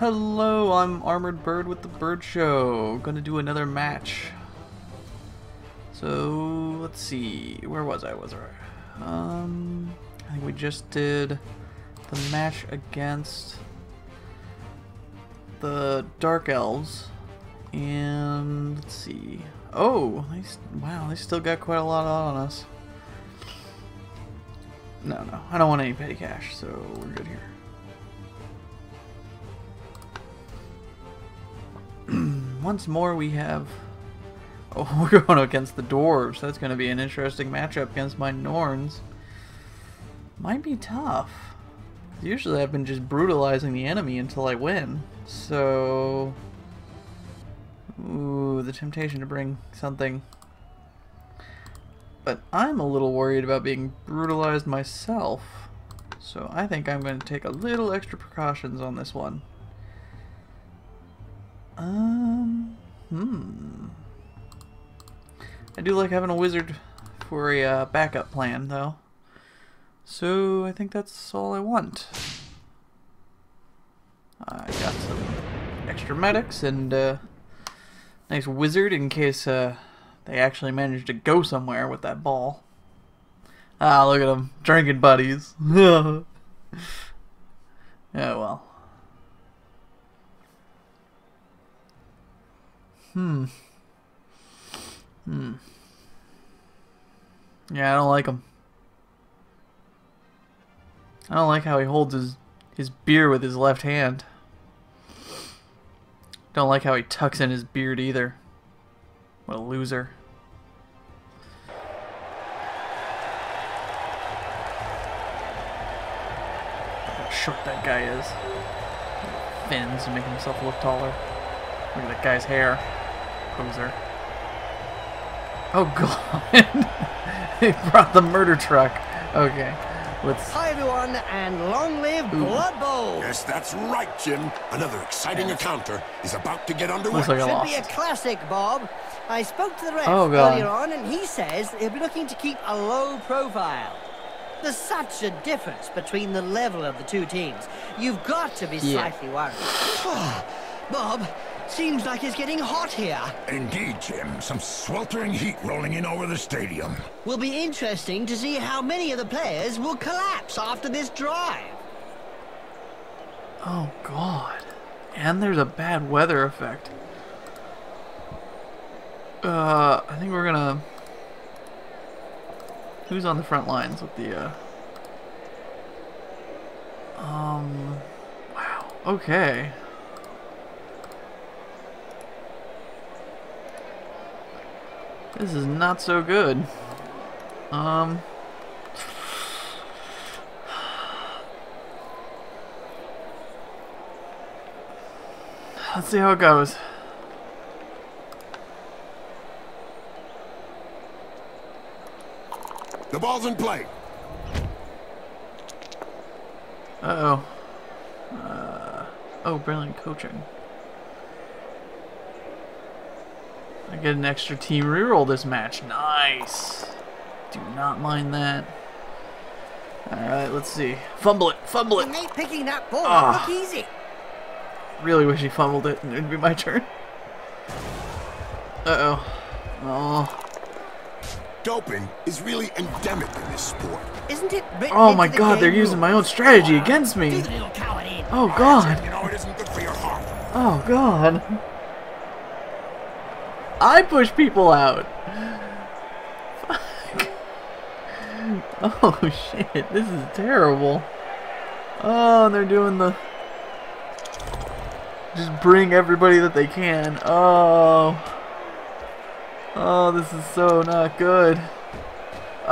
Hello, I'm Armored Bird with the Bird Show. Gonna do another match. So let's see, where was I? Was I? Um, I think we just did the match against the Dark Elves, and let's see. Oh, they, wow, they still got quite a lot on us. No, no, I don't want any petty cash, so we're good here. Once more, we have. Oh, we're going against the dwarves. That's going to be an interesting matchup against my Norse. Might be tough. Usually, I've been just brutalizing the enemy until I win. So, ooh, the temptation to bring something. But I'm a little worried about being brutalized myself. So I think I'm going to take a little extra precautions on this one. Um, hmm. I do like having a wizard for a uh, backup plan, though. So I think that's all I want. I got some extra medics and uh, nice wizard in case uh, they actually manage to go somewhere with that ball. Ah, look at them drinking buddies. yeah, well. Hmm. Hmm. Yeah, I don't like him. I don't like how he holds his his beer with his left hand. Don't like how he tucks in his beard either. What a loser. How short that guy is. Fins to make himself look taller. Look at that guy's hair. Poser. Oh god. they brought the murder truck. Okay. Let's Hi everyone, and long live Blood Bowl! Yes, that's right, Jim. Another exciting encounter is about to get underway. Looks like I Should be a classic, Bob. I spoke to the ref Oh, earlier on, and he says he'll be looking to keep a low profile. There's such a difference between the level of the two teams. You've got to be Yeah. slightly worried. Bob, seems like it's getting hot here. Indeed, Jim. Some sweltering heat rolling in over the stadium. Will be interesting to see how many of the players will collapse after this drive. Oh god. And there's a bad weather effect. Uh, I think we're gonna... Who's on the front lines with the, uh... Um... Wow. Okay. This is not so good. Um... Let's see how it goes. The ball's in play. Uh-oh. Uh, oh, brilliant coaching. I get an extra team reroll this match. Nice. Do not mind that. Alright, let's see. Fumble it! Fumble it! Mate, picking that ball up look easy. Really wish he fumbled it and it'd be my turn. Uh-oh. Oh. Doping is really endemic in this sport. Isn't it Oh into my the god, they're game using my own strategy against me! Oh god. Oh god! You know it isn't good for your heart. Oh god. I push people out. Fuck. Oh shit, this is terrible. Oh, they're doing the just bring everybody that they can. Oh. Oh, this is so not good.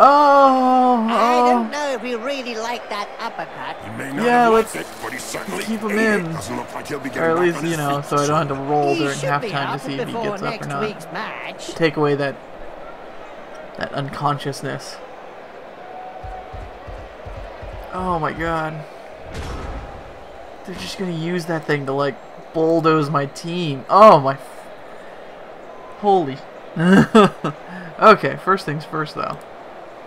Oh. I oh. don't know if we really like that uppercut. He may not Yeah, have let's it, but he certainly keep him in. Doesn't look like he'll be getting Or at least, on you know, so I don't have to roll he during halftime to see if he gets up or not. week's match. take away that that unconsciousness. Oh my god. They're just gonna use that thing to like bulldoze my team. Oh my. F- Holy. okay, first things first though.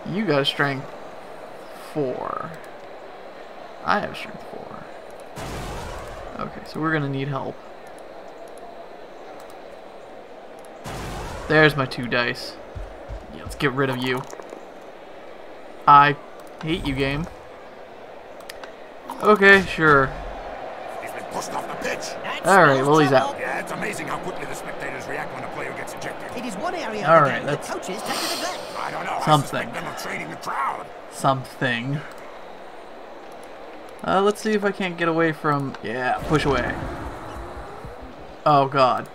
You got a strength four. I have strength four. Okay, so we're gonna need help. There's my two dice. Yeah, let's get rid of you. I hate you, game. Okay, sure. He's been pushed off the pitch. All right, no well, he's out. Yeah, it's amazing how quickly the spectators react when a player gets ejected. It is one area All of the game that's- coaches Something. I suspect them of training the crowd. Something. Uh, let's see if I can't get away from... Yeah, push away. Oh, God.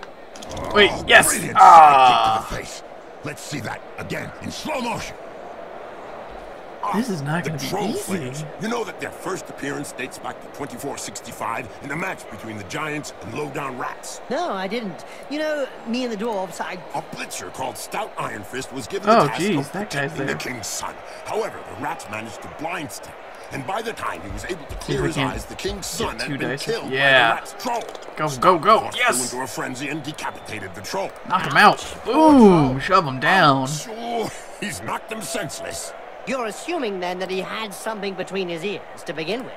Wait, Oh, yes! Ah! side kick to the face. Let's see that again in slow motion. This is not the gonna be Troll easy. Flames. You know that their first appearance dates back to 2465 in a match between the Giants and Lowdown Rats. No, I didn't. You know, me and the dwarves, I... A blitzer called Stout Iron Fist was given Oh, the task geez, of that guy's protecting there. the king's son. However, the rats managed to blind step, and by the time he was able to clear his eyes, the king's son had been dice. killed Yeah. by the rat's troll. Go, go, go. Yes! Into a frenzy and decapitated the troll. Knock him out. Boom! Shove him down. Sure, he's knocked them senseless. You're assuming then that he had something between his ears to begin with.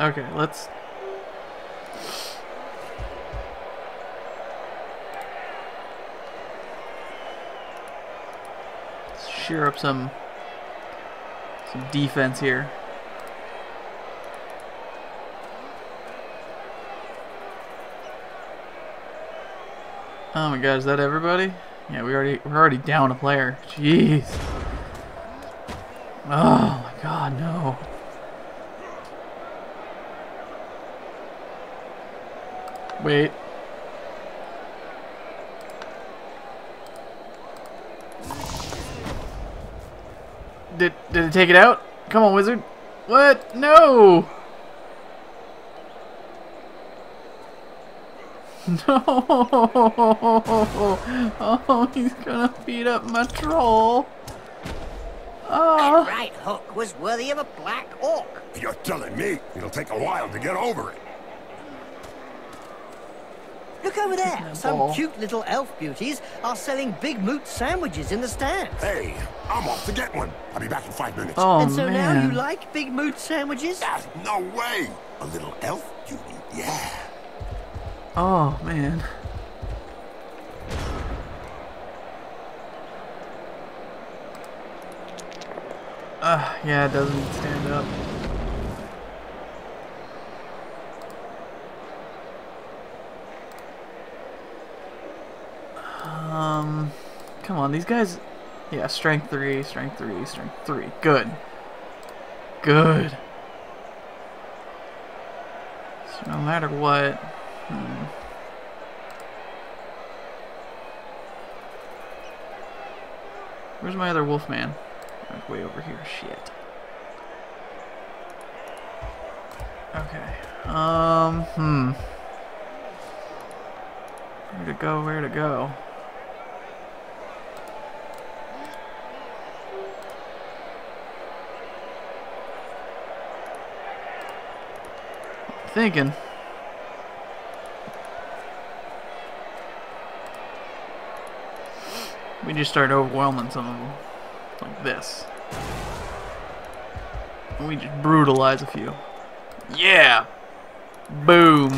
Okay, let's... shear up some some defense here. Oh my god, is that everybody? Yeah, we already we're already down a player. Jeez. Oh my god, no. Wait. Did did it take it out? Come on, wizard. What? No. No. Oh, he's gonna beat up my troll. Ah. Right hook was worthy of a black orc. You're telling me it'll take a while to get over it. Look over there. Some ball. cute little elf beauties are selling big moot sandwiches in the stands. Hey, I'm off to get one. I'll be back in five minutes. Oh and so now you like big moot sandwiches? Ah, no way. A little elf beauty, yeah. Oh man. Uh, yeah, it doesn't stand up. Um, come on, these guys. Yeah, strength three, strength three, strength three. Good. Good. So no matter what. Hmm. Where's my other wolf man? Oh, way over here. Shit. Okay. Um, hmm. Where to go, where to go? Thinking. We just start overwhelming some of them. Like this. And we just brutalize a few. Yeah! Boom!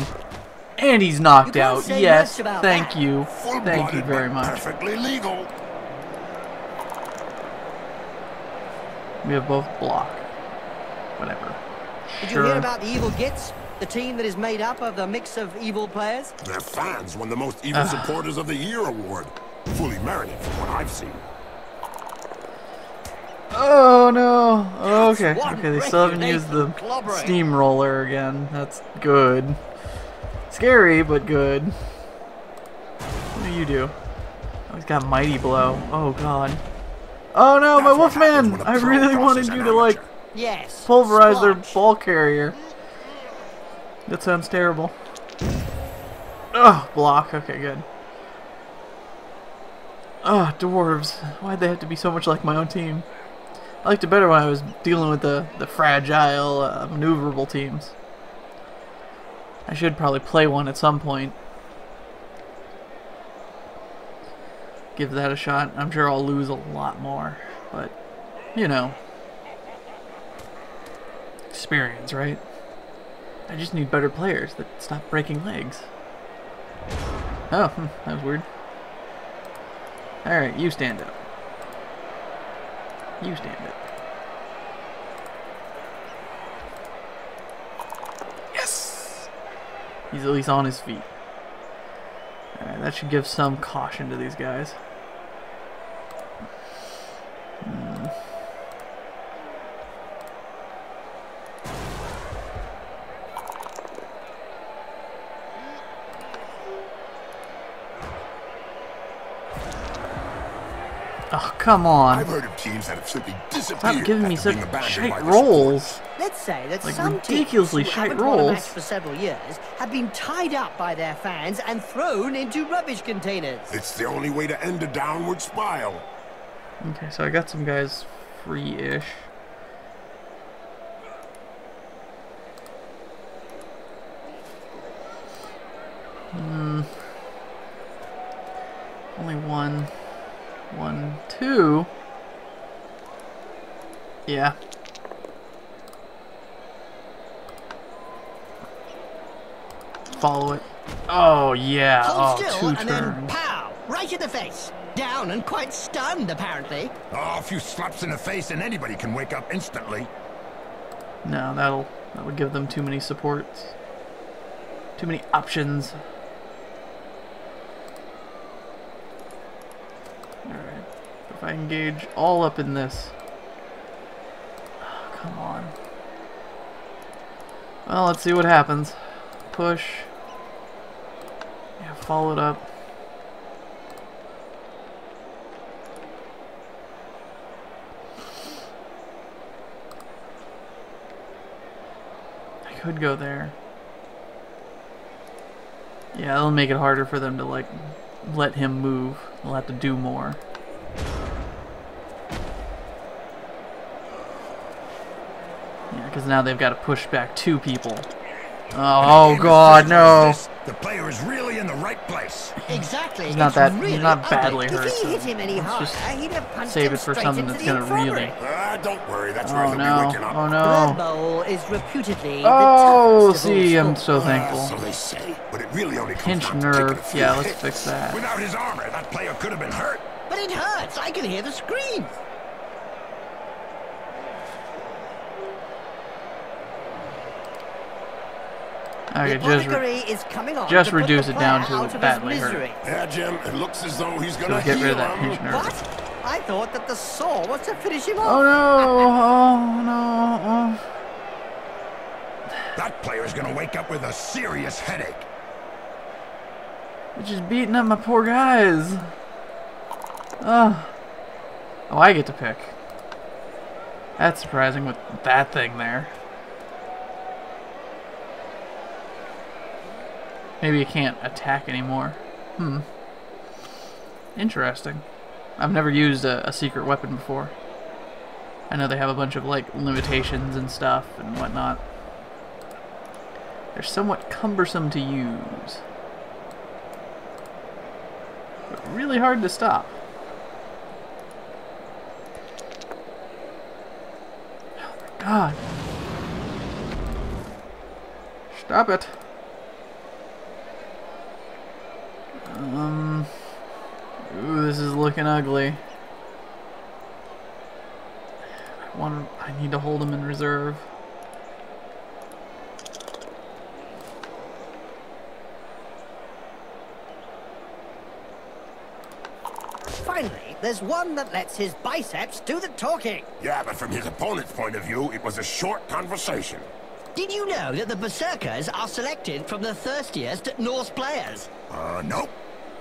And he's knocked out. Yes, thank that. you. Thank you very much. Perfectly legal. We have both block. Whatever. Did sure. you hear about the Evil Gits? The team that is made up of the mix of evil players? Their fans won the Most Evil. Supporters of the Year award. Fully merited from what I've seen. Oh no! Oh, okay, okay, they still haven't used the clobbering. steamroller again. That's good. Scary, but good. What do you do? Oh, he's got mighty blow. Oh god. Oh no, my That's what happens wolfman! when a I pro really wanted you to like. Yes. pulverize their ball carrier. That sounds terrible. Oh, block. Okay, good. Oh, dwarves. Why'd they have to be so much like my own team? I liked it better when I was dealing with the, the fragile, uh, maneuverable teams. I should probably play one at some point. Give that a shot. I'm sure I'll lose a lot more, but, you know. experience, right? I just need better players that stop breaking legs. Oh, hmm, that was weird. Alright, you stand up. You stand up. Yes! He's at least on his feet. Alright, that should give some caution to these guys. Oh, come on. I've heard of teams that have simply disappeared Stop giving me after such being abandoned shite rolls. Let's say that Like, some ridiculously teams who shite haven't won a match rolls. for several years have been tied up by their fans and thrown into rubbish containers. It's the only way to end a downward spiral. Okay, so I got some guys free-ish. Hmm. Only one, one, two. Yeah. Follow it. Oh yeah. Hold oh, still two and then pow! Right in the face. Down and quite stunned, apparently. Oh, a few slaps in the face and anybody can wake up instantly. No, that'll that would give them too many supports. Too many options. Alright. If I engage all up in this. Oh, come on. Well, let's see what happens. Push. Yeah, follow it up. I could go there. Yeah, that'll make it harder for them to like let him move. They'll have to do more. Yeah, because now they've got to push back two people. Oh, God, no! this, The player is really in the right place. Exactly. He's not it's that- really he's not ugly. badly hurt, If he hit him any harder, just he'd have punched save it for something that's gonna really- infirmary. Ah, don't worry, that's Oh he'll be no! waking up. Oh Blood no! Bowl is reputedly Oh, the toughest of all see, I'm so thankful. so they say, but it really only Pinch down to taking a nerve. Yeah, let's fix that. Without his armor, that player could have been hurt. But it hurts. I can hear the screams. Okay, the just re- apothecary is coming on just reduce it down to out of badly hurt. misery. Yeah, Jim, it looks as though he's gonna get rid of that him. pinch nerve. What? I thought that the saw was to finish him Oh no! Oh no! Oh. That player is going to wake up with a serious headache. They're just beating up my poor guys. Oh. Oh, I get to pick. That's surprising with that thing there. Maybe you can't attack anymore. Hmm. Interesting. I've never used a, a secret weapon before. I know they have a bunch of like limitations and stuff and whatnot. They're somewhat cumbersome to use. But really hard to stop. Oh my god. Stop it. Um. Ooh, this is looking ugly. I want. I need to hold him in reserve. Finally, there's one that lets his biceps do the talking. Yeah, but from his opponent's point of view, it was a short conversation. Did you know that the Berserkers are selected from the thirstiest Norse players? Uh, nope.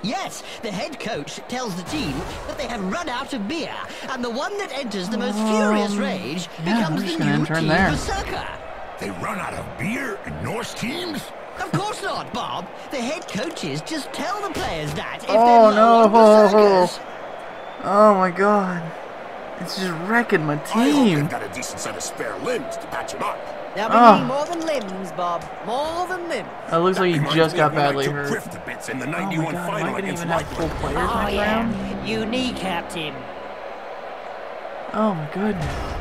Yes, the head coach tells the team that they have run out of beer, and the one that enters the most furious rage Um, yeah, becomes the new team there. Berserker. They run out of beer in Norse teams? Of course not, Bob. The head coaches just tell the players that if Oh, they're low on no. Berserkers. Oh my god. It's just wrecking my team. I hope team. they've got a decent set of spare limbs to patch him up. They'll be Ah. more than limbs, Bob. More than limbs. It looks like he just got of when I badly hurt. Griff to bits in the Oh my 91 god, am final I gonna against even have full players Oh, next yeah. round? You kneecapped him. Oh my goodness.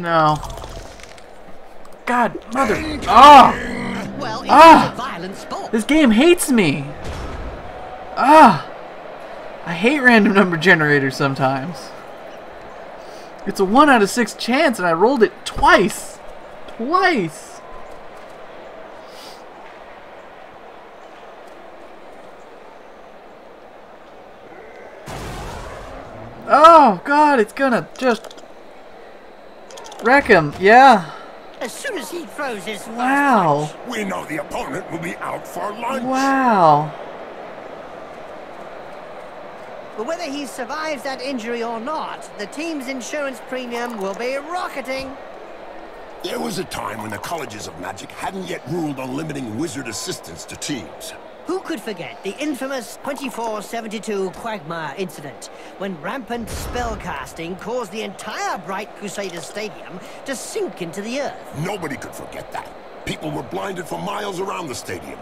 No. God, mother. Oh! Well, it's Ah! violent sport. This game hates me. Ah! I hate random number generators sometimes. It's a 1 out of 6 chance and I rolled it twice. Twice. Oh god, it's gonna just wreck him. Yeah. As soon as he throws his first Wow. We know the opponent will be out for lunch. Wow. But whether he survives that injury or not, the team's insurance premium will be rocketing. There was a time when the colleges of magic hadn't yet ruled on limiting wizard assistance to teams. Who could forget the infamous 2472 Quagmire incident, when rampant spellcasting caused the entire Bright Crusaders Stadium to sink into the earth? Nobody could forget that. People were blinded for miles around the stadium.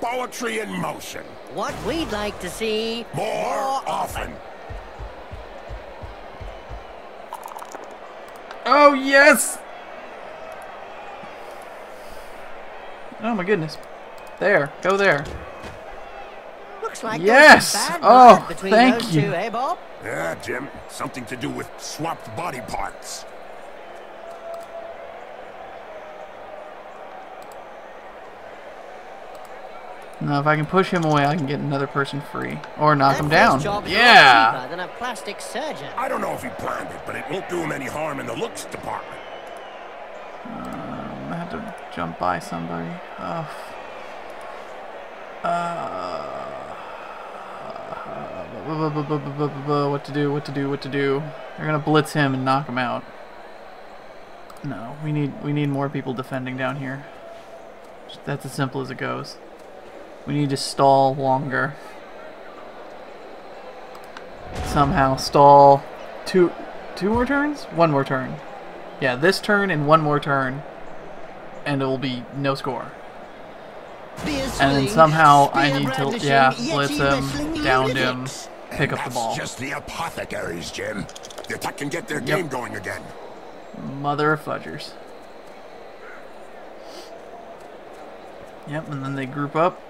Poetry in motion. What we'd like to see More often. Oh, yes! Oh my goodness. There. Go there. Looks like Yes! bad Oh, between thank those you. two, eh, Bob? Yeah, Jim. Something to do with swapped body parts. Now, if I can push him away, I can get another person free. Or knock That him down. job is a lot Yeah! than a plastic surgeon. I don't know if he planned it, but it won't do him any harm in the looks department. I have to jump by somebody. Oh. Uh, bu- what to do? What to do? What to do? They're gonna blitz him and knock him out. No, we need we need more people defending down here. That's as simple as it goes. We need to stall longer. Somehow stall two two more turns? One more turn. Yeah, this turn and one more turn, and it will be no score. And then somehow I need to, yeah, Yeti blitz um, him, down him, pick up the that's ball. just the apothecaries, Jim. The attack can get their Yep. game going again. Mother of fudgers. Yep, and then they group up.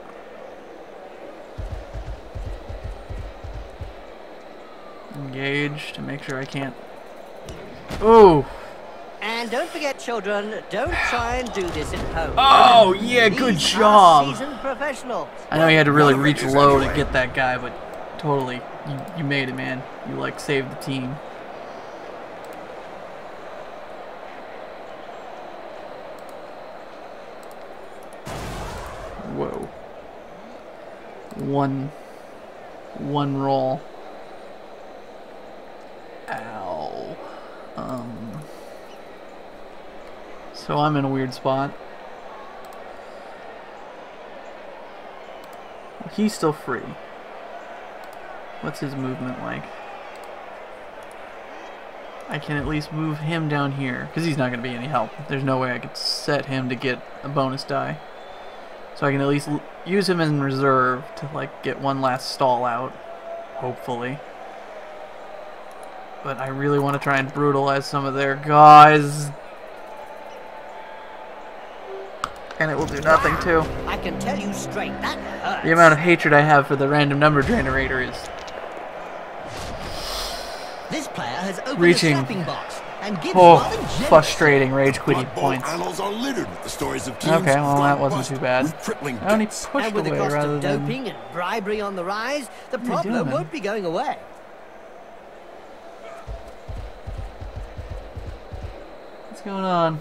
Engage to make sure I can't. Oh! And don't forget, children, don't try and do this at home. Oh, yeah, good These job. seasoned professionals. I know you had to really None of it reach is low to get that guy, but totally, you, you made it, man. You like saved the team. Whoa. One, one roll. Ow. Um. So I'm in a weird spot. He's still free. What's his movement like? I can at least move him down here, because he's not going to be any help. There's no way I could set him to get a bonus die. So I can at least use him in reserve to like get one last stall out, hopefully. But I really want to try and brutalize some of their guys. And it will do nothing too. I can tell you straight, that hurts. The amount of hatred I have for the random number generator is This player has opened Reaching. a slapping box and gives oh frustrating rage quitty Blood Bowl points. annals are littered with the stories of teams Okay, well, that wasn't too bad. with crippling I only debts. pushed And with the cost rather of than. doping and bribery on the rise, the problem doing? won't be going away. What's going on?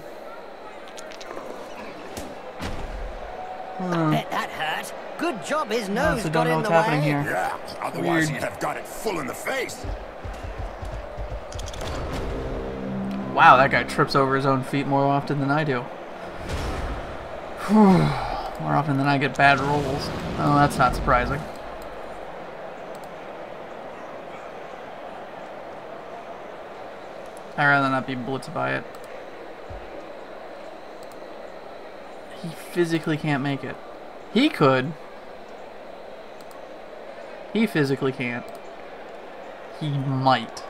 Hmm. Bet that hurt. Good job his nose got in the way. here. Yeah, otherwise Weird. he'd have got it full in the face. Wow, that guy trips over his own feet more often than I do. Whew. More often than I get bad rolls. Oh, that's not surprising. I'd rather not be blitzed by it. He physically can't make it. He could. He physically can't. He might.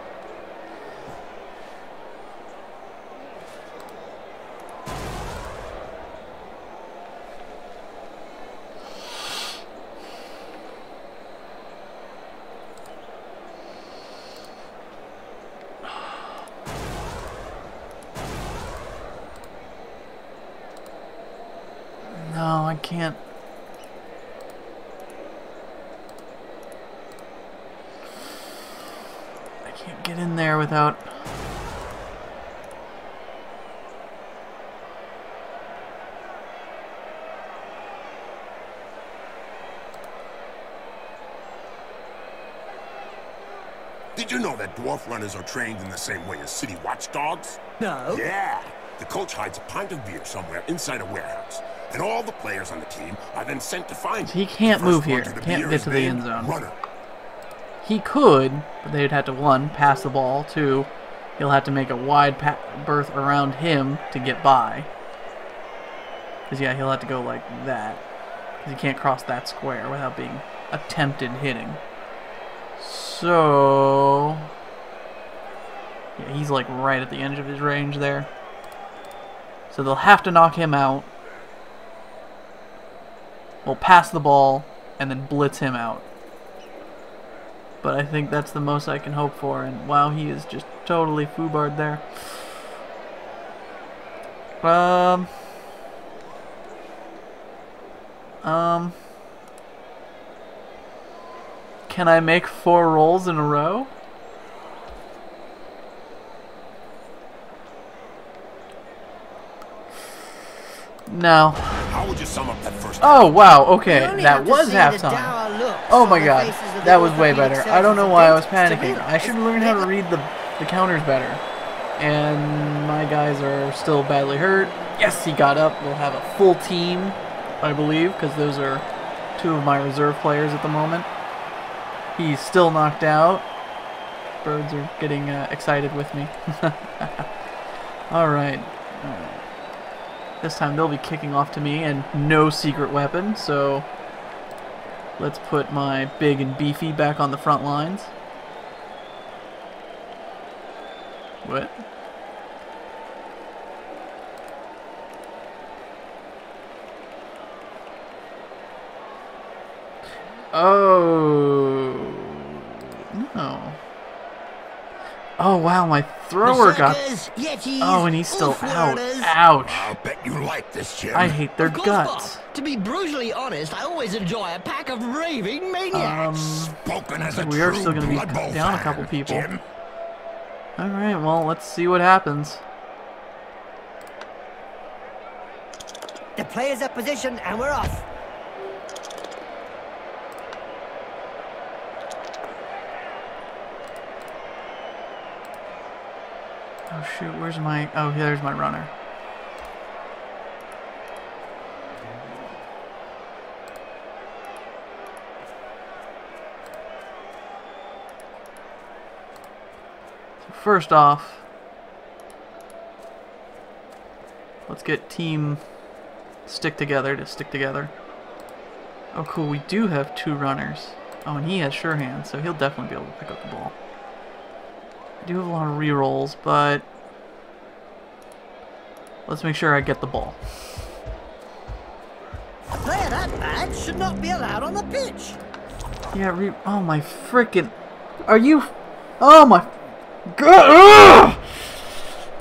No, I can't. I can't get in there without. Did you know that dwarf runners are trained in the same way as city watchdogs? No. Yeah. The coach hides a pint of beer somewhere inside a warehouse. And all the players on the team are then sent to find He can't move here. Can't get to the end zone. Runner. He could, but they'd have to one pass the ball. Two, he'll have to make a wide pa- berth around him to get by. Cause yeah, he'll have to go like that. Cause he can't cross that square without being attempted hitting. So yeah, he's like right at the edge of his range there. So they'll have to knock him out. We'll pass the ball and then blitz him out. But I think that's the most I can hope for. And wow, he is just totally foobarred there. Um. Um. Can I make four rolls in a row? No. How would you sum up that first Oh wow, okay, that was see the halftime. Oh my god, faces of the that was way better. I don't know why I was panicking. I realize should learn how to read the the counters better. And my guys are still badly hurt. Yes, he got up. We'll have a full team, I believe, because those are two of my reserve players at the moment. He's still knocked out. Birds are getting uh, excited with me. All right. Uh, this time they'll be kicking off to me and no secret weapon, so let's put my big and beefy back on the front lines. What? Oh no. Oh wow, my thrower got. Yetis, Oh, and he's still out. Ouch! I'll bet you like this, Jim. I hate their Of course, guts. Bob. To be brutally honest, I always enjoy a pack of raving maniacs. Um. Spoken as a we are still gonna be Blood Bowl down a couple people. Jim. All right. Well, let's see what happens. The players are positioned and we're off. Oh shoot, where's my... Oh, there's my runner. So first off, let's get team stick together to stick together. Oh cool, we do have two runners. Oh, and he has sure hands, so he'll definitely be able to pick up the ball. I do have a lot of re-rolls, but let's make sure I get the ball. A player that bad should not be allowed on the pitch. Yeah, re- oh my freaking, are you, oh my god,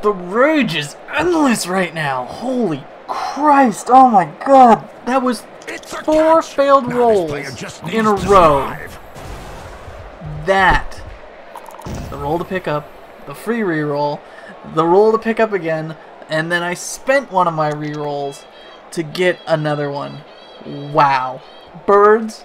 the rage is endless right now. Holy Christ, oh my god, that was It's four catch. failed rolls this player just in a row. that. The roll to pick up, the free reroll, the roll to pick up again, and then I spent one of my rerolls to get another one. Wow. Birds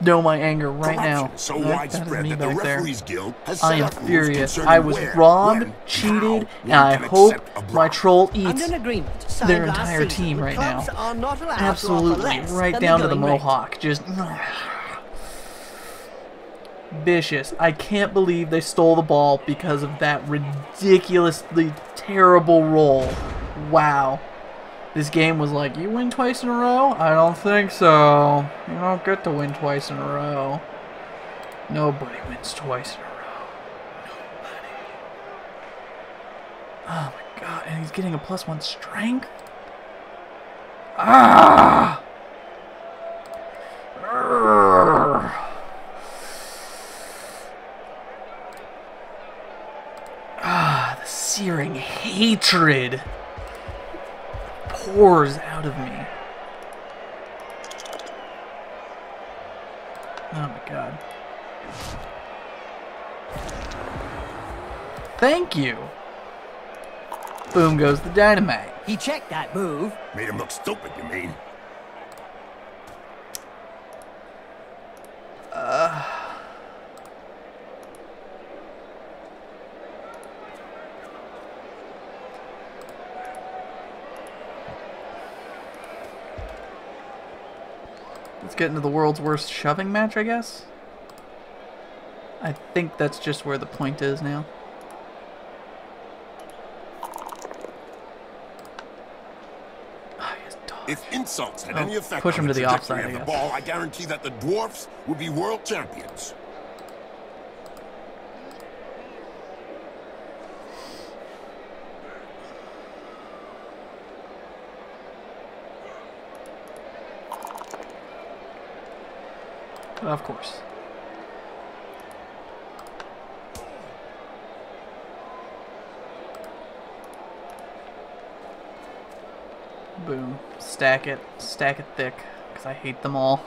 know my anger right now. Corruption is so That- that is widespread me that the back there. referees guild has I set am up furious. I was where, robbed, when, cheated, how and I hope my troll eats Under an agreement signed their entire season, team right now. Are not allowed to offer Absolutely, right down to the going rate. mohawk. Just vicious. I can't believe they stole the ball because of that ridiculously terrible roll. Wow. This game was like, you win twice in a row? I don't think so. You don't get to win twice in a row. Nobody wins twice in a row. Nobody. Oh my god, and he's getting a plus one strength? Ah! Urgh. Ah, the searing hatred pours out of me. Oh my god. Thank you. Boom goes the dynamite. He checked that move. Made him look stupid, you mean? Let's get into the world's worst shoving match, I guess. I think that's just where the point is now. Ah, he has dodge. If insults had Oh, any effect push him the to the trajectory offside, of the ball, I guarantee that the dwarfs would be world champions. Of course. Boom. Stack it. Stack it thick. Because I hate them all.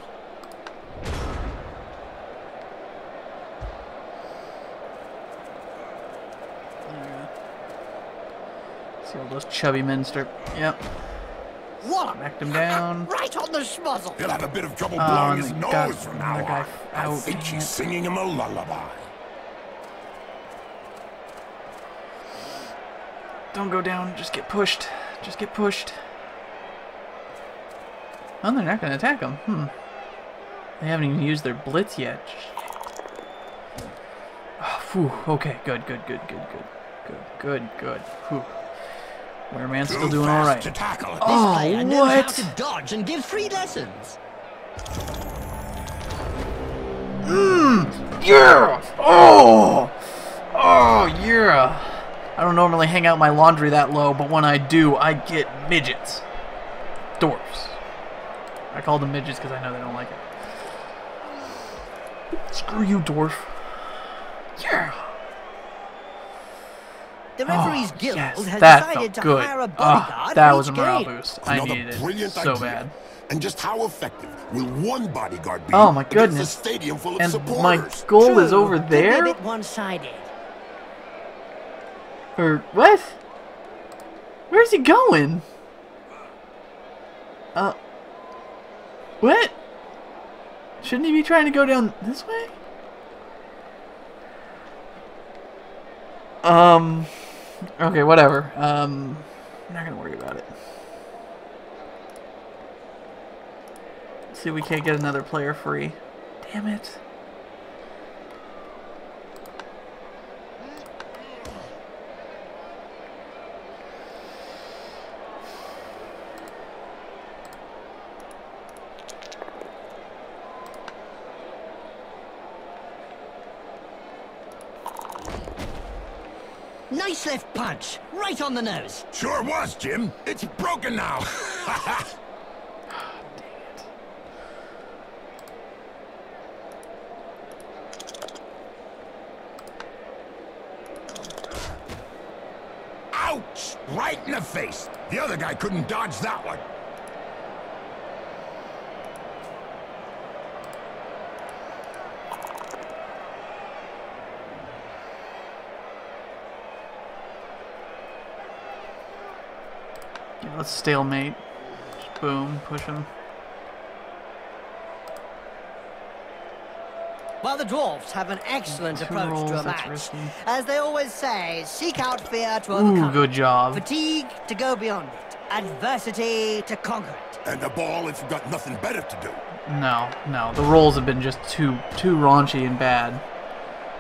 See all those chubby men start. Yep. Wallop! Smacked him down. Right on the schmuzzle. He'll have a bit of trouble Oh, blowing and his nose got from now on. I think dang she's it. singing him a lullaby. Don't go down. Just get pushed. Just get pushed. Oh, they're not going to attack him. Hmm. They haven't even used their blitz yet. Oh, phew. Okay, good, good, good, good, good. Good, good, good. Whew. Wereman's still doing all right. to tackle it. Oh, This player oh, knows how what? to dodge and give free lessons. Hmm. Yeah! Oh! Oh, yeah! I don't normally hang out my laundry that low, but when I do, I get midgets. Dwarfs. I call them midgets because I know they don't like it. Screw you, dwarf. Yeah! The referee's Oh, guild yes, has that decided to felt good. hire a Ah, bodyguard that was a morale game. boost. I Another needed brilliant it so idea. bad. And just how effective will one bodyguard be Oh, my against goodness. a stadium full of And supporters? my goal is over could be a there? bit one-sided. Or what? Where's he going? Uh. What? Shouldn't he be trying to go down this way? Um. Okay, whatever. Um. I'm not gonna worry about it. See, we can't get another player free. Damn it. Nice left punch, right on the nose. Sure was, Jim. It's broken now. Ah, Ouch! Right in the face. The other guy couldn't dodge that one. Yeah, let's stalemate. Just boom, push him. While the dwarfs have an excellent Two approach rolls, to a match. risky. As they always say, seek out fear to Ooh, overcome good it. job. Fatigue to go beyond it. Adversity to conquer it. And the ball if you've got nothing better to do. No, no. The rolls have been just too too raunchy and bad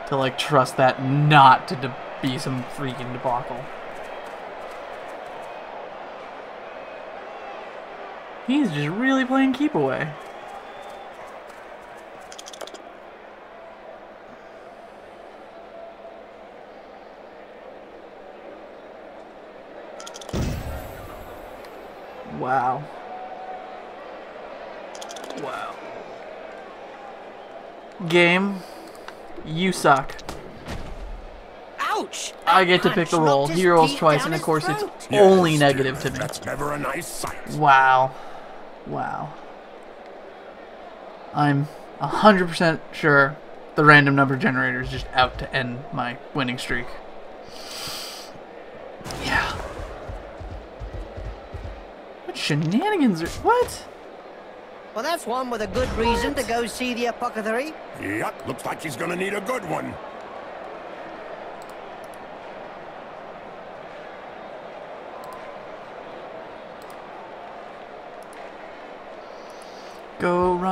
to like trust that not to de- be some freaking debacle. He's just really playing keep away. Wow. Wow. Game, you suck. Ouch! I get to pick the roll. He rolls twice, and of course it's only negative to me. That's never a nice sight. Wow. Wow. I'm 100% sure the random number generator is just out to end my winning streak. Yeah. What shenanigans are. What? Well, that's one with a good reason to go see the apothecary. Yep, looks like he's gonna need a good one.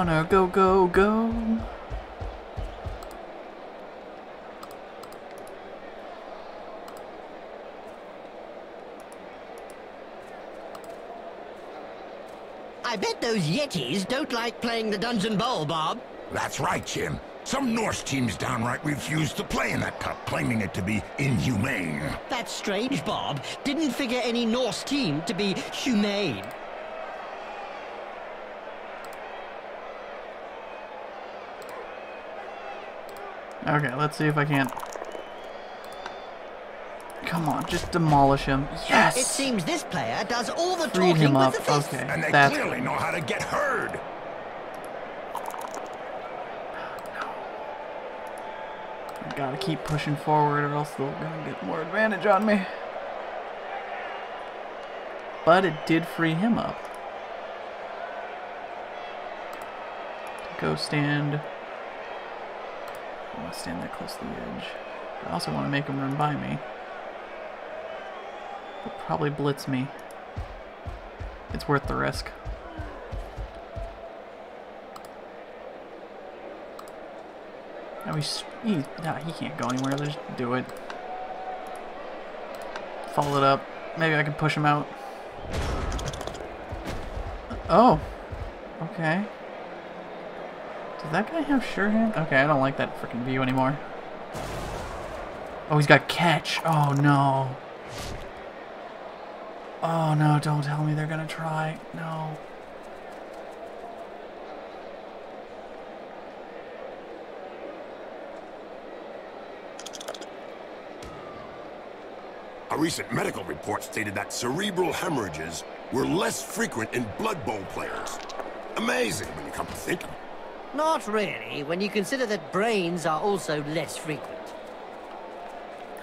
Go, runner, go, go, go. I bet those Yetis don't like playing the Dungeon Bowl, Bob. That's right, Jim. Some Norse teams downright refuse to play in that cup, claiming it to be inhumane. That's strange, Bob. Didn't figure any Norse team to be humane. Okay, let's see if I can't. Come on, just demolish him. Yes! It seems this player does all the Freed talking him up. with the fists. Okay, And they that's clearly know how to get heard. I gotta keep pushing forward or else they're gonna get more advantage on me. But it did free him up. Go stand. Want to stand that close to the edge. I also want to make him run by me. He'll probably blitz me. It's worth the risk. No, he's, he, no, he can't go anywhere. Just do it. Follow it up. Maybe I can push him out. Oh. Okay. Does that guy have sure hand? Okay, I don't like that freaking view anymore. Oh, he's got catch. Oh, no. Oh, no, don't tell me they're gonna try. No. A recent medical report stated that cerebral hemorrhages were less frequent in Blood Bowl players. Amazing when you come to think of it. Not really, when you consider that brains are also less frequent.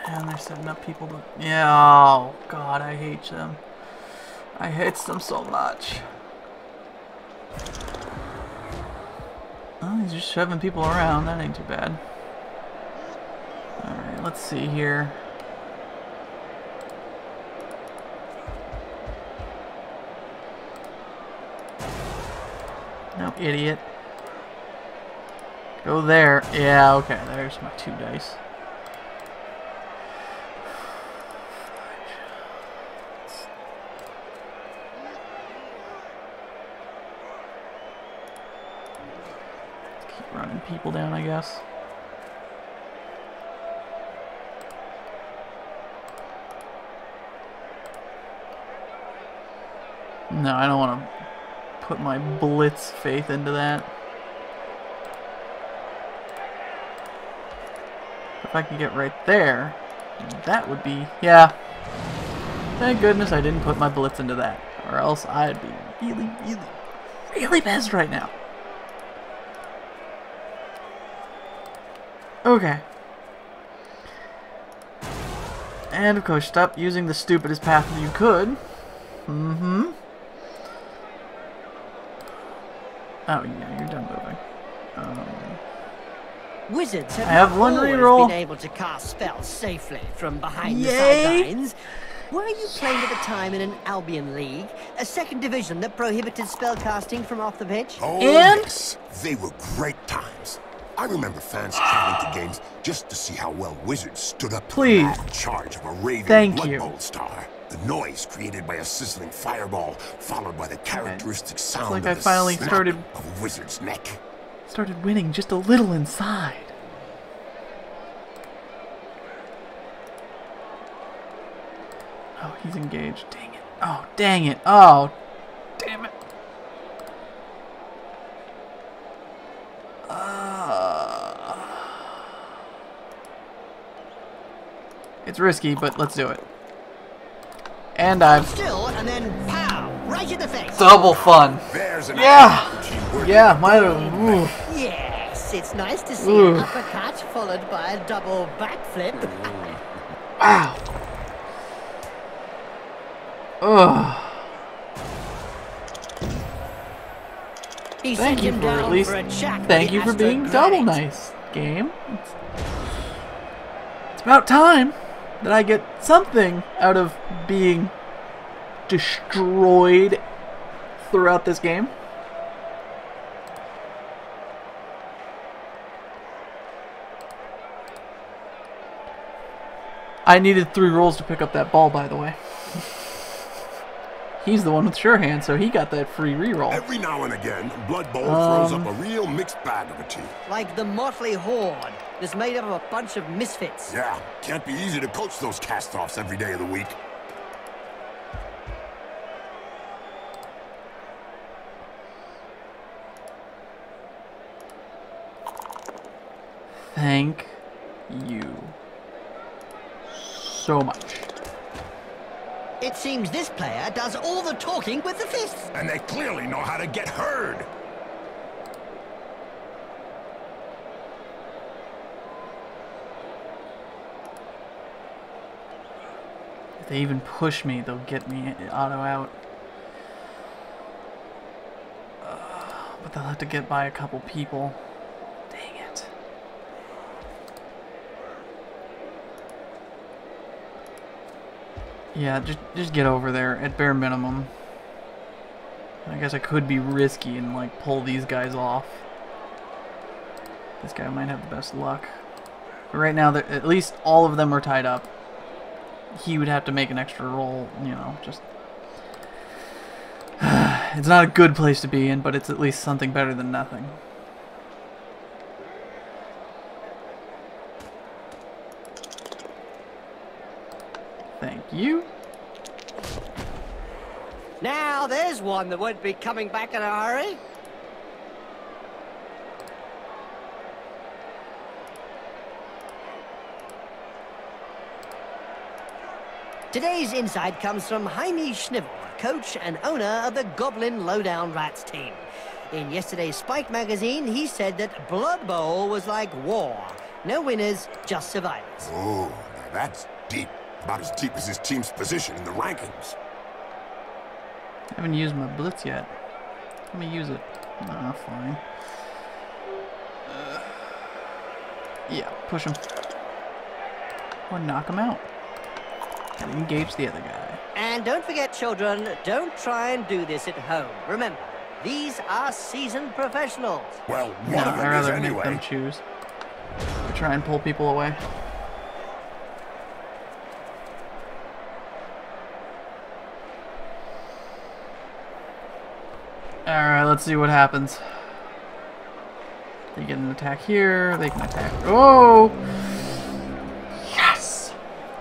And they're setting up people to... Yeah, oh, God, I hate them. I hate them so much. Oh, he's just shoving people around. That ain't too bad. Alright, let's see here. No, idiot. Go there. Yeah, okay, there's my two dice. Keep running people down, I guess. No, I don't want to put my blitz faith into that. If I could get right there, that would be... Yeah. Thank goodness I didn't put my blitz into that. Or else I'd be really, really, really pissed right now. Okay. And of course, stop using the stupidest path you could. Mm-hmm. Oh, yeah, you're done moving. Um, Wizards have, I have not one always reroll. been able to cast spells safely from behind Yay! the sidelines. Were you playing at the time in an Albion League, a second division that prohibited spellcasting from off the pitch? Oh, And- yes. They were great times. I remember fans traveling to games just to see how well Wizards stood up to Please. the mad charge of a raving Thank Blood you. Bowl star. The noise created by a sizzling fireball, followed by the characteristic sound like of I the finally snap started- of a wizard's neck started winning just a little inside. Oh, he's engaged. Dang it. Oh, dang it. Oh, damn it. Uh, it's risky, but let's do it. And I'm still, and then pow, right in the face. Double fun. yeah opportunity worth Yeah, might have. Yes, it's nice to see Ooh. an uppercut followed by a double backflip. Wow. Ugh. He Thank sent you him for down at least. for a Thank you for Astro being double nice, game. It's, it's about time that I get something out of being destroyed throughout this game. I needed three rolls to pick up that ball, by the way. He's the one with sure hand, so he got that free reroll. Every now and again, Blood Bowl throws Um, up a real mixed bag of a team. Like the Motley Horde that's made up of a bunch of misfits. Yeah, can't be easy to coach those cast-offs every day of the week. Thank you so much. It seems this player does all the talking with the fists. And they clearly know how to get heard. If they even push me, they'll get me auto out. Uh, but they'll have to get by a couple people. Yeah, just just get over there at bare minimum. I guess I could be risky and like pull these guys off. This guy might have the best luck. But right now, at least all of them are tied up. He would have to make an extra roll, you know, just... it's not a good place to be in, but it's at least something better than nothing. Thank you. Now there's one that won't be coming back in a hurry. Today's insight comes from Jaime Schnivel, coach and owner of the Goblin Lowdown Rats team. In yesterday's Spike magazine, he said that Blood Bowl was like war. No winners, just survivors. Oh, now that's deep. About as deep as his team's position in the rankings. I haven't used my blitz yet. Let me use it. Ah, fine. Uh, yeah, push him. Or knock him out. Gotta engage the other guy. And don't forget, children, don't try and do this at home. Remember, these are seasoned professionals. Well, one No, of I'd them is rather make anyway. them choose. To try and pull people away. Alright, let's see what happens. They get an attack here, they can attack. Oh! Yes!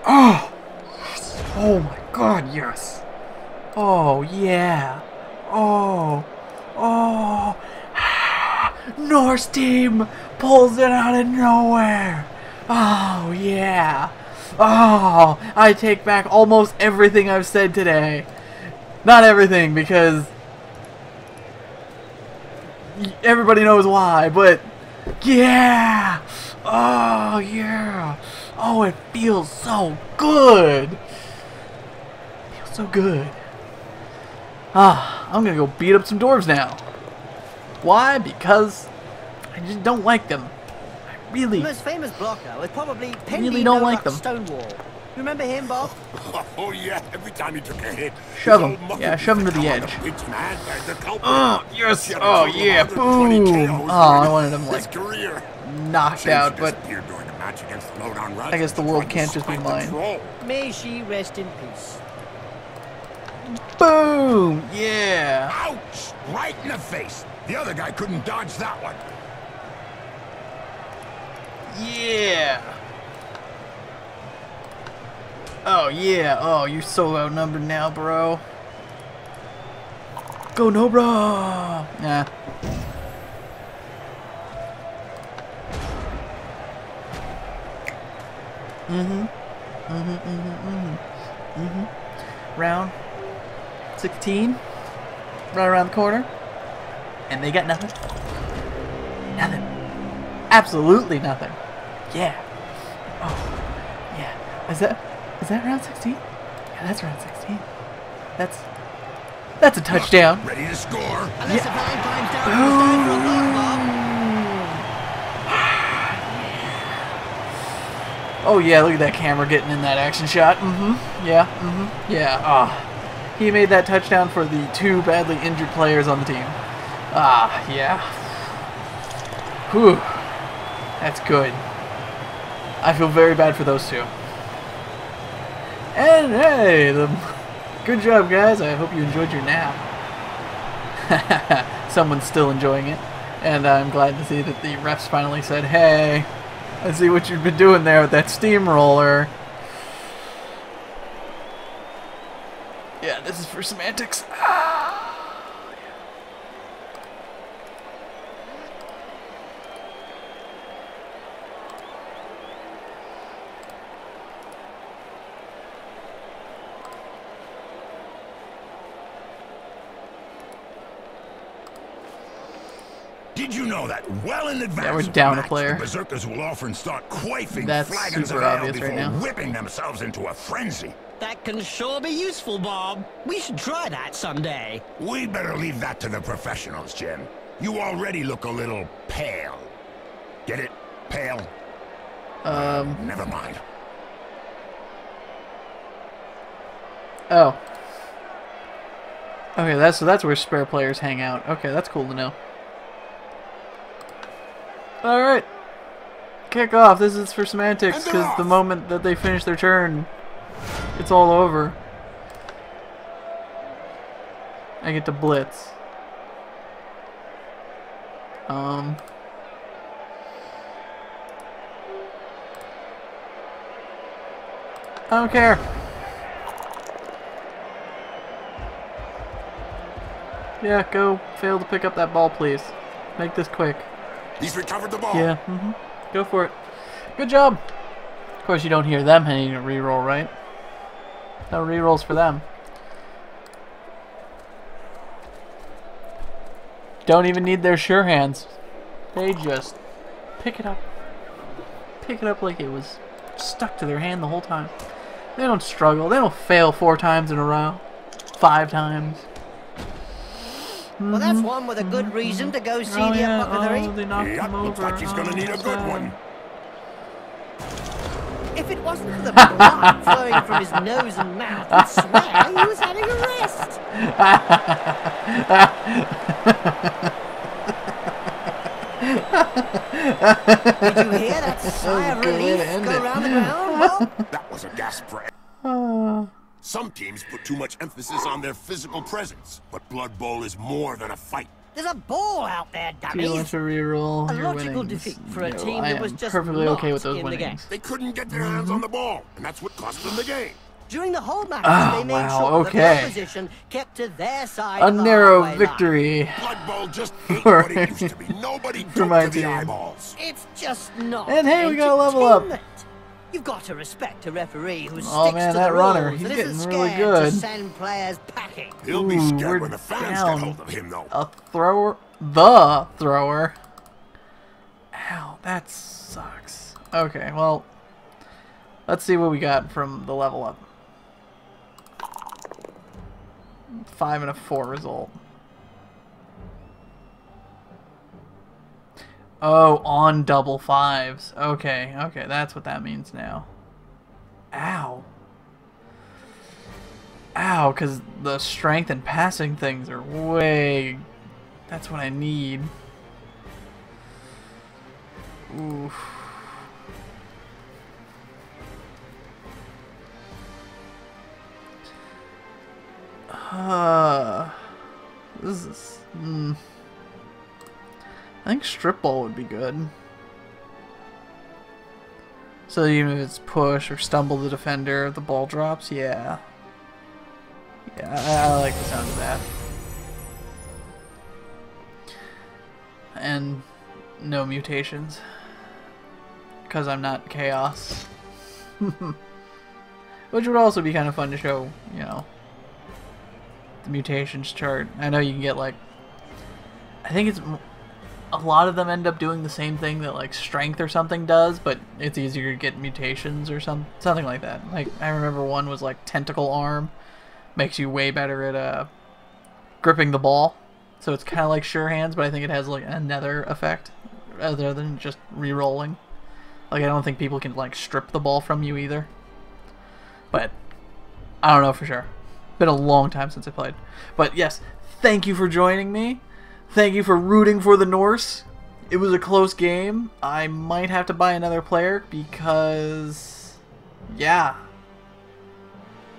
Oh! Yes! Oh my god, yes! Oh, yeah! Oh! Oh! Norse team pulls it out of nowhere. Oh yeah. Oh, I take back almost everything I've said today. Not everything because everybody knows why, but yeah. Oh yeah. Oh, it feels so good. feels so good. Ah, I'm gonna go beat up some dwarves now. Why? Because I just don't like them. I The really, most famous blocker was probably Really don't like them. Stonewall. Remember him, Bob? Oh, yeah, every time he took a hit. Shove his him. Yeah, shove him to the edge. of pitch man as the culprit. Oh, yes. He had a Oh, yeah. 120 Boom. KOs Oh, I during wanted him, his like, career. knocked Shame out, she but a match against Lowdown Rats I guess the world can't just be spike the mine. May she rest in peace. boom. Yeah. Ouch! Right in the face. The other guy couldn't dodge that one. Yeah. Oh, yeah. Oh, you're so outnumbered now, bro. Go, no, bro. Nah. Mm-hmm. Mm-hmm, mm-hmm, mm-hmm. Mm-hmm. Round 16. Right around the corner. And they got nothing. Nothing. Absolutely nothing. Yeah. Oh. Yeah. Is that is that round 16? Yeah, that's round 16. That's that's a touchdown. Ready to score? Unless the flag climbs down from the for a goal, Bob. Oh yeah, look at that camera getting in that action shot. Mm-hmm. Yeah. Mm-hmm. Yeah. Ah. He made that touchdown for the two badly injured players on the team. Ah, yeah. Whew. That's good. I feel very bad for those two. And hey, the good job, guys. I hope you enjoyed your nap. Someone's still enjoying it, and I'm glad to see that the refs finally said, "Hey, I see what you've been doing there with that steamroller." Yeah, this is for semantics. Ah. Know that well in advance Yeah, we're down a player. the Berserkers will often start quaffing That's flagons of ale before right whipping themselves into a frenzy. That can sure be useful, Bob. We should try that someday. We'd better leave that to the professionals, Jim. You already look a little pale. Get it? Pale? Um. Never mind. Oh. Okay, that's so that's where spare players hang out. Okay, that's cool to know. All right. Kick off. This is for semantics because the moment that they finish their turn, it's all over. I get to blitz. Um. I don't care. Yeah, go. Fail to pick up that ball, please. Make this quick. He's recovered the ball. Yeah, mm-hmm. Go for it. Good job. Of course, you don't hear them hitting a reroll, right? No rerolls for them. Don't even need their sure hands. They just pick it up. Pick it up like it was stuck to their hand the whole time. They don't struggle. They don't fail four times in a row. Five times. Well, that's mm-hmm. one with a good reason to go see oh, the yeah. apothecary. Oh, they knocked Yep, him over. looks like he's gonna need a good sad. one. If it wasn't for the blood flowing from his nose and mouth, I'd swear he was having a rest. Did you hear that sigh of good way to relief go it. around the ground, Bob? That was a gasp for Some teams put too much emphasis on their physical presence, but Blood Bowl is more than a fight. There's a ball out there, Deal dummies. into reroll. A your logical winnings. defeat for a No, team that was just perfectly okay not with those in the game. They couldn't get their hands on the ball, and that's what cost them the game. During the whole match, Oh, they made wow, sure okay. that the opposition kept to their side A of the narrow halfway victory. Blood Bowl just ain't For- what it used to be. Nobody for took my to the team. eyeballs. It's just not. And hey, we got a level up. Entertainment. You've got to respect a referee who Oh, sticks man, to that the runner, rules he's and getting isn't really good. to send players packing. He'll be scared we're when the fans get hold of him, though. A thrower. The thrower. Ow, that sucks. Okay, well, let's see what we got from the level up. Five and a four result. Oh, on double fives. Okay, okay, that's what that means now. Ow. Ow, because the strength and passing things are way. That's what I need. Oof. Uh, this is. Hmm. I think strip ball would be good. So even if it's push or stumble the defender, the ball drops. Yeah. Yeah, I, I like the sound of that. And no mutations. Because I'm not chaos. Which would also be kind of fun to show, you know, the mutations chart. I know you can get like, I think it's a lot of them end up doing the same thing that like strength or something does, but it's easier to get mutations or some something like that. Like I remember one was like tentacle arm, makes you way better at uh gripping the ball. So it's kind of like sure hands, but I think it has like another effect other than just re-rolling. Like I don't think people can like strip the ball from you either. But I don't know for sure. Been a long time since I played. But yes, thank you for joining me. Thank you for rooting for the Norse. It was a close game. I might have to buy another player because, yeah.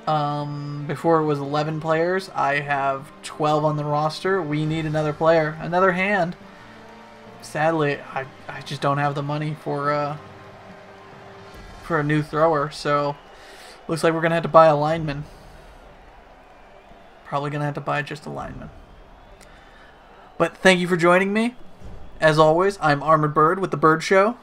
Um, before it was 11 players. I have 12 on the roster. We need another player, another hand. Sadly, I, I just don't have the money for uh, for a new thrower. So, looks like we're gonna have to buy a lineman. Probably gonna have to buy just a lineman. But thank you for joining me. As always, I'm Armoredbird with The Birdshow.